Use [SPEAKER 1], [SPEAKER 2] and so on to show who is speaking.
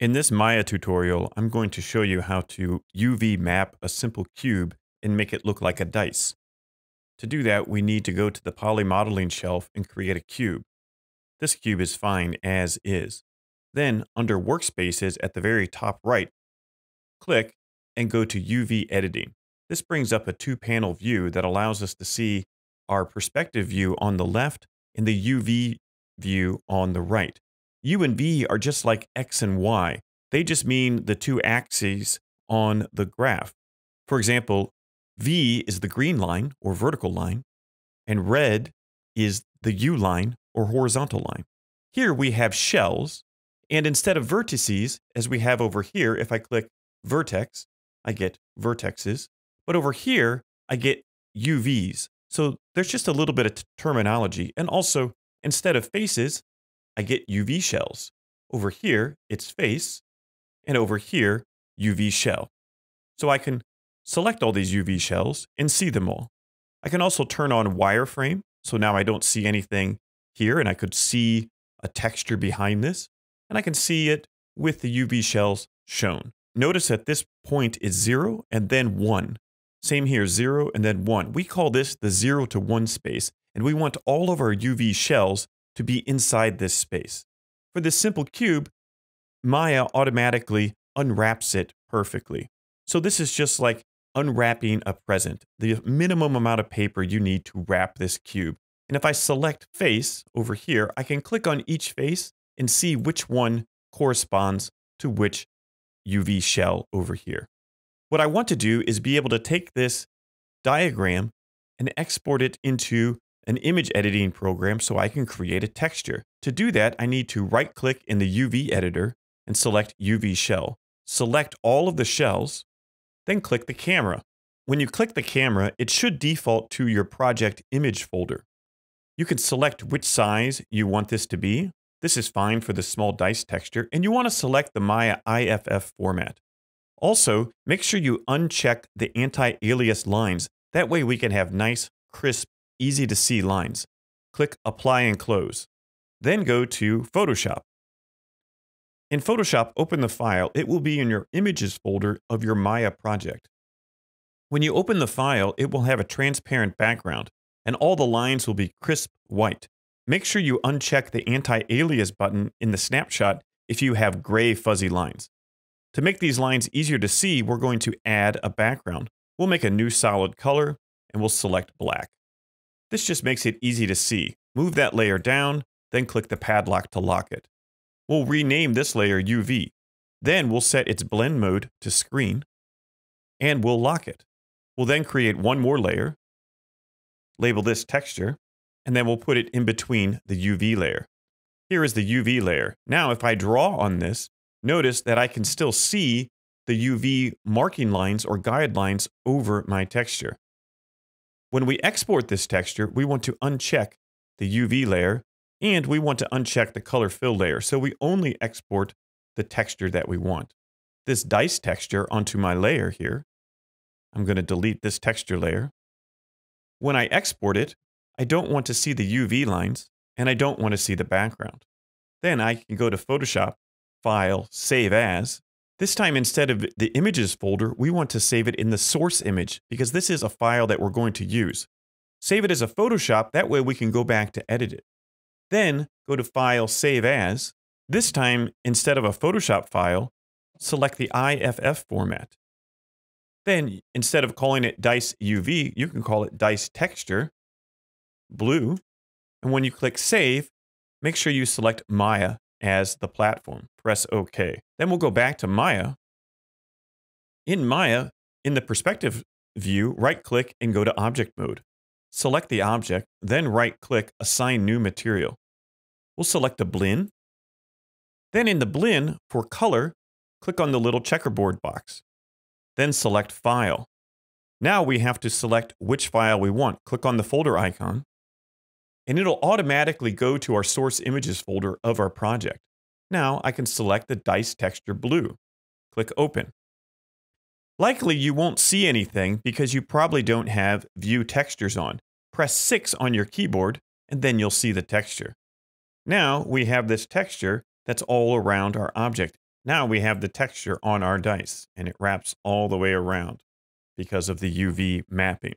[SPEAKER 1] In this Maya tutorial, I'm going to show you how to UV map a simple cube and make it look like a dice. To do that, we need to go to the poly modeling shelf and create a cube. This cube is fine as is. Then, under Workspaces at the very top right, click and go to UV Editing. This brings up a two-panel view that allows us to see our perspective view on the left and the UV view on the right. U and V are just like X and Y. They just mean the two axes on the graph. For example, V is the green line or vertical line, and red is the U line or horizontal line. Here we have shells, and instead of vertices, as we have over here, if I click vertex, I get vertexes. But over here, I get UVs. So there's just a little bit of terminology. And also, instead of faces, I get UV shells. Over here, it's face, and over here, UV shell. So I can select all these UV shells and see them all. I can also turn on wireframe, so now I don't see anything here, and I could see a texture behind this, and I can see it with the UV shells shown. Notice that this point is 0 and then 1. Same here, 0 and then 1. We call this the 0 to 1 space, and we want all of our UV shells to be inside this space. For this simple cube, Maya automatically unwraps it perfectly. So this is just like unwrapping a present, the minimum amount of paper you need to wrap this cube. And if I select face over here, I can click on each face and see which one corresponds to which UV shell over here. What I want to do is be able to take this diagram and export it into an image editing program so I can create a texture. To do that, I need to right click in the UV editor and select UV shell. Select all of the shells, then click the camera. When you click the camera, it should default to your project image folder. You can select which size you want this to be. This is fine for the small dice texture, and you want to select the Maya IFF format. Also, make sure you uncheck the anti-alias lines. That way we can have nice, crisp easy to see lines. Click Apply and Close. Then go to Photoshop. In Photoshop, open the file. It will be in your Images folder of your Maya project. When you open the file, it will have a transparent background, and all the lines will be crisp white. Make sure you uncheck the anti-alias button in the snapshot if you have gray fuzzy lines. To make these lines easier to see, we're going to add a background. We'll make a new solid color, and we'll select black. This just makes it easy to see. Move that layer down, then click the padlock to lock it. We'll rename this layer UV. Then we'll set its blend mode to screen, and we'll lock it. We'll then create one more layer, label this texture, and then we'll put it in between the UV layer. Here is the UV layer. Now, if I draw on this, notice that I can still see the UV marking lines or guidelines over my texture. When we export this texture, we want to uncheck the UV layer and we want to uncheck the color fill layer. So we only export the texture that we want. This dice texture onto my layer here, I'm going to delete this texture layer. When I export it, I don't want to see the UV lines and I don't want to see the background. Then I can go to Photoshop, File, Save As, this time, instead of the images folder, we want to save it in the source image because this is a file that we're going to use. Save it as a Photoshop, that way we can go back to edit it. Then go to File, Save As. This time, instead of a Photoshop file, select the IFF format. Then, instead of calling it Dice UV, you can call it Dice Texture, blue. And when you click Save, make sure you select Maya as the platform. Press OK. Then we'll go back to Maya. In Maya, in the perspective view, right click and go to object mode. Select the object, then right click Assign New Material. We'll select a Blinn. Then in the Blinn, for color, click on the little checkerboard box. Then select File. Now we have to select which file we want. Click on the folder icon and it'll automatically go to our source images folder of our project. Now I can select the dice texture blue. Click open. Likely you won't see anything because you probably don't have view textures on. Press 6 on your keyboard and then you'll see the texture. Now we have this texture that's all around our object. Now we have the texture on our dice and it wraps all the way around because of the UV mapping.